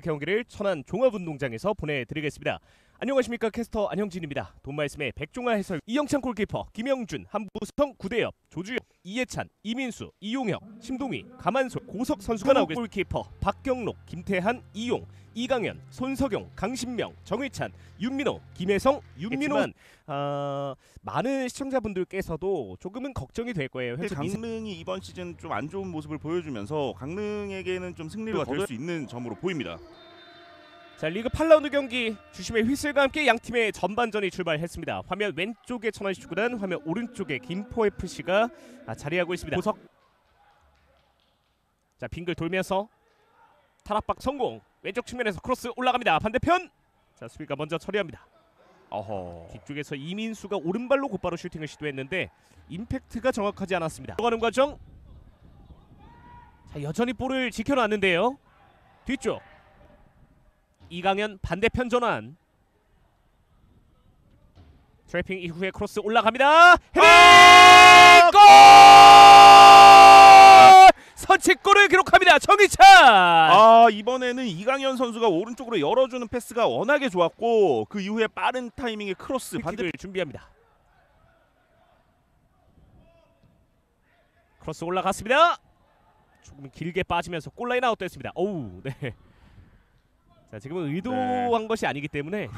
경기를 천안 종합운동장에서 보내드리겠습니다. 안녕하십니까 캐스터 안형진입니다. 돈 말씀의 백종화 해설 이영찬 골키퍼 김영준 한부성 구대엽 조주영 이해찬 이민수 이용혁 심동희 가만솔 고석 선수가 나오고 골키퍼 박경록 김태한 이용 이강현 손석영 강신명 정의찬 윤민호 김혜성 윤민호만 아, 많은 시청자분들께서도 조금은 걱정이 될 거예요. 현재 미세- 강릉이 이번 시즌 좀 안 좋은 모습을 보여주면서 강릉에게는 좀 승리가 될 수 있는 점으로 보입니다. 자 리그 8라운드 경기 주심의 휘슬과 함께 양 팀의 전반전이 출발했습니다. 화면 왼쪽에 천안시 축구단, 화면 오른쪽에 김포 FC가 아, 자리하고 있습니다. 보석 자 빙글 돌면서 탈압박 성공. 왼쪽 측면에서 크로스 올라갑니다. 반대편 자 수비가 먼저 처리합니다. 어허. 뒤쪽에서 이민수가 오른발로 곧바로 슈팅을 시도했는데 임팩트가 정확하지 않았습니다. 들어가는 과정 자 여전히 볼을 지켜놨는데요. 뒤쪽 이강현 반대편 전환 트래핑 이후에 크로스 올라갑니다. 헤딩 골! 선취골을 기록합니다. 정희찬. 아 이번에는 이강현 선수가 오른쪽으로 열어주는 패스가 워낙에 좋았고 그 이후에 빠른 타이밍의 크로스 반대 반대를 준비합니다. 크로스 올라갔습니다. 조금 길게 빠지면서 골라인 아웃됐습니다. 어우, 네. 자, 지금은 의도한 네. 것이 아니기 때문에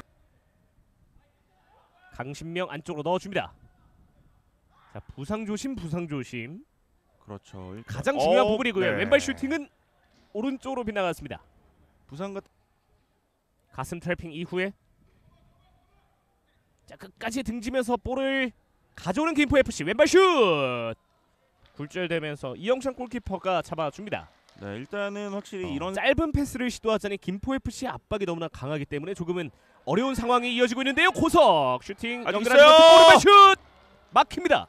강신명 안쪽으로 넣어줍니다. 자, 부상 조심, 부상 조심. 그렇죠. 가장 중요한 어, 부분이고요. 네. 왼발 슈팅은 오른쪽으로 빗나갔습니다. 부상 같은 가슴 트래핑 이후에 자 끝까지 등지면서 볼을 가져오는 김포 FC 왼발 슛 굴절되면서 이영찬 골키퍼가 잡아줍니다. 네 일단은 확실히 어, 이런 짧은 패스를 시도하자니 김포 FC 압박이 너무나 강하기 때문에 조금은 어려운 상황이 이어지고 있는데요. 고석 슈팅 오른발 슛 막힙니다.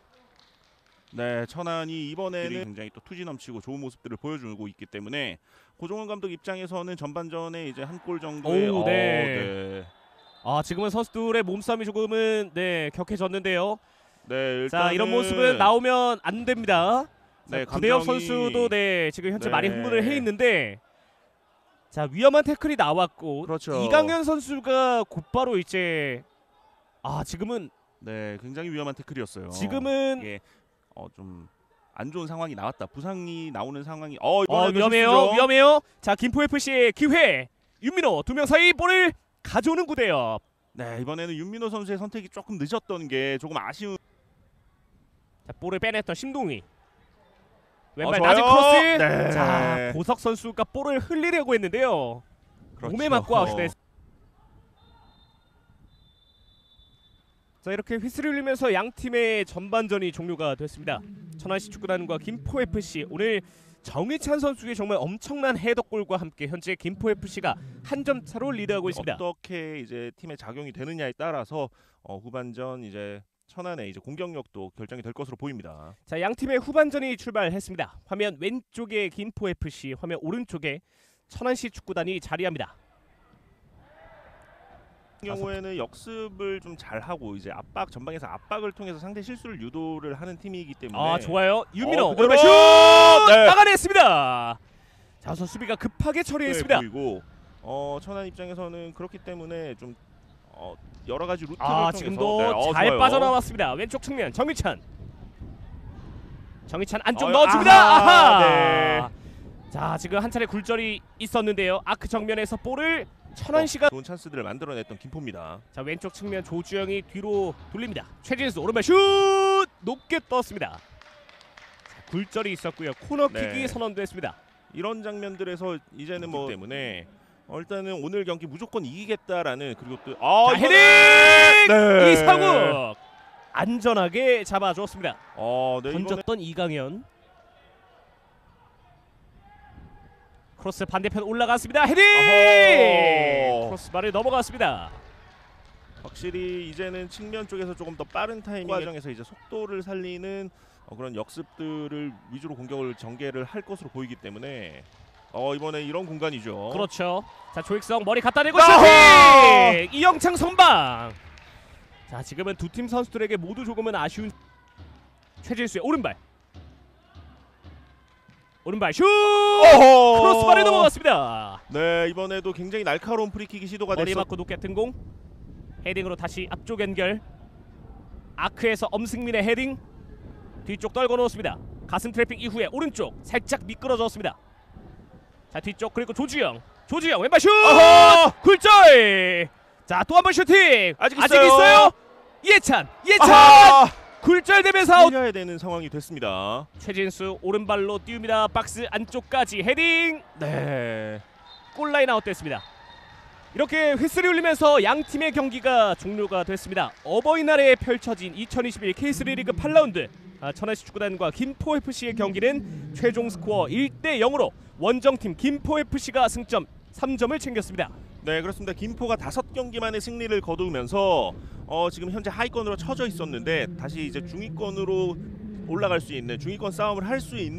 네 천안이 이번에는 굉장히 또 투지 넘치고 좋은 모습들을 보여주고 있기 때문에 고종원 감독 입장에서는 전반전에 이제 한 골 정도의 오, 어, 네. 네. 아 지금은 선수들의 몸싸움이 조금은 네 격해졌는데요. 네자 일단은 이런 모습은 나오면 안 됩니다. 네, 감정이- 선수도 네 지금 현재 네. 많이 흥분을 해 있는데 자 위험한 태클이 나왔고 그렇죠. 이강현 선수가 곧바로 이제 아 지금은 네 굉장히 위험한 태클이었어요. 지금은 이게 어, 좀 안 좋은 상황이 나왔다. 부상이 나오는 상황이 어, 어 이번에도 위험해요 실수죠. 위험해요 자 김포 FC의 기회 윤민호 두 명 사이 볼을 가져오는 구대엽 네 이번에는 윤민호 선수의 선택이 조금 늦었던 게 조금 아쉬운. 자 볼을 빼냈던 심동희 왼발 어, 낮은. 크로스 네. 자 고석 선수가 볼을 흘리려고 했는데요 그렇죠. 몸에 맞고 아웃이 됐. 자 이렇게 휘슬을 울리면서 양 팀의 전반전이 종료가 됐습니다. 천안시 축구단과 김포 FC 오늘 정희찬 선수의 정말 엄청난 헤더골과 함께 현재 김포 FC가 한 점 차로 리드하고 있습니다. 어떻게 이제 팀에 작용이 되느냐에 따라서 어, 후반전 이제 천안의 이제 공격력도 결정이 될 것으로 보입니다. 자 양 팀의 후반전이 출발했습니다. 화면 왼쪽에 김포 FC, 화면 오른쪽에 천안시 축구단이 자리합니다. 경우에는 역습을 좀 잘하고 이제 압박 전방에서 압박을 통해서 상대 실수를 유도를 하는 팀이기 때문에 아 좋아요. 유민호 어, 그대로! 슛 네. 막아냈습니다. 자 우선 수비가 급하게 네, 처리했습니다. 보이고 어, 천안 입장에서는 그렇기 때문에 좀 어, 여러 가지 루트를 아 통해서 지금도 네, 어, 잘 좋아요. 빠져나왔습니다. 왼쪽 측면 정희찬. 정희찬 안쪽 어, 넣어줍니다. 아하, 아하. 네. 자 지금 한 차례 굴절이 있었는데요. 아크 정면에서 볼을 천안시가 좋은 찬스들을 만들어냈던 김포입니다. 자 왼쪽 측면 조주영이 뒤로 돌립니다. 최진수 오른발 슛 높게 떴습니다. 자, 굴절이 있었고요. 코너킥이 네. 선언됐습니다. 이런 장면들에서 이제는 뭐 때문에 어, 일단은 오늘 경기 무조건 이기겠다라는 그리고 또 아, 자, 헤딩 네. 이상욱 안전하게 잡아주었습니다. 어, 네, 던졌던 이강현 크로스 반대편 올라갔습니다 헤딩 어허. 크로스바를 넘어갔습니다 확실히 이제는 측면 쪽에서 조금 더 빠른 타이밍 과정에서 이제 속도를 살리는 어, 그런 역습들을 위주로 공격을 전개를 할 것으로 보이기 때문에 어 이번에 이런 공간이죠. 그렇죠 자 조익성 머리 갖다 대고! 슈팅 이영창 선방 자 지금은 두 팀 선수들에게 모두 조금은 아쉬운 최진수의 오른발 오른발 슛 어허! 크로스바를 넘어갔습니다. 네 이번에도 굉장히 날카로운 프리킥이 시도가 머리 됐었. 맞고 높게 뜬 공. 헤딩으로 다시 앞쪽 연결. 아크에서 엄승민의 헤딩. 뒤쪽 떨궈 놓습니다. 가슴 트래핑 이후에 오른쪽 살짝 미끄러졌습니다. 자 뒤쪽 그리고 조주영. 조주영 왼발 슛! 어허! 굴절. 자 또 한 번 슈팅. 아직 아직 있어요. 있어요. 이해찬. 이해찬. 아하! 굴절되면서 아웃. 살려야 되는 상황이 됐습니다. 최진수 오른발로 띄웁니다. 박스 안쪽까지 헤딩. 네. 골라인 아웃됐습니다. 이렇게 휘슬이 울리면서 양 팀의 경기가 종료가 됐습니다. 어버이날에 펼쳐진 2021 K3 리그 8라운드 아, 천안시 축구단과 김포 FC의 경기는 최종 스코어 1대 0으로 원정팀 김포 FC가 승점 3점을 챙겼습니다. 네 그렇습니다. 김포가 다섯 경기 만에 승리를 거두면서 어, 지금 현재 하위권으로 처져 있었는데 다시 이제 중위권으로 올라갈 수 있는 중위권 싸움을 할 수 있는